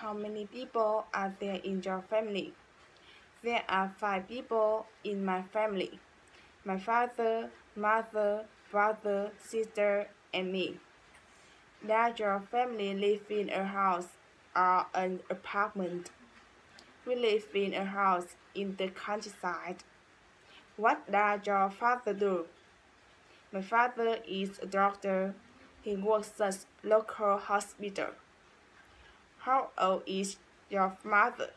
How many people are there in your family? There are five people in my family. My father, mother, brother, sister, and me. Does your family live in a house or an apartment? We live in a house in the countryside. What does your father do? My father is a doctor. He works at local hospital. How old is your mother?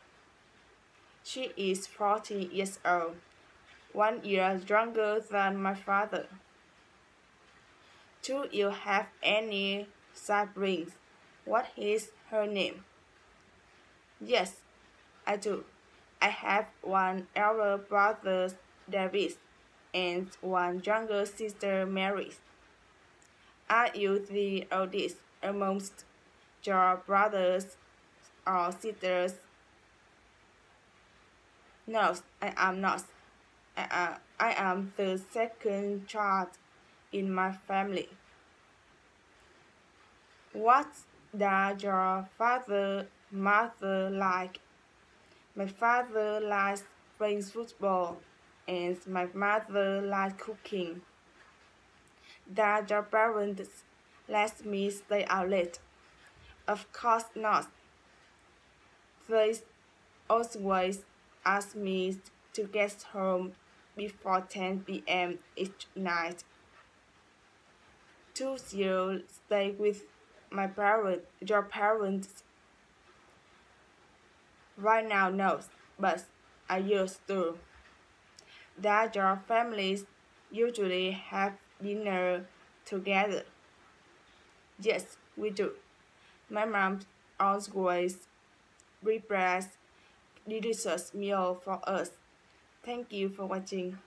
She is 40 years old, one year younger than my father. Do you have any siblings? What is her name? Yes, I do. I have one elder brother, David, and one younger sister, Mary. Are you the oldest amongst your brothers or sisters? No, I am not. I, uh, I am the second child in my family. What does your father, mother like? My father likes playing football, and my mother likes cooking. Does your parents let me stay out late? Of course not. They always ask me to get home before 10 p.m. each night. Do you stay with my parents, your parents? Right now, no, but I used to. That your families usually have dinner together? Yes, we do. My mom always prepares delicious meal for us. Thank you for watching.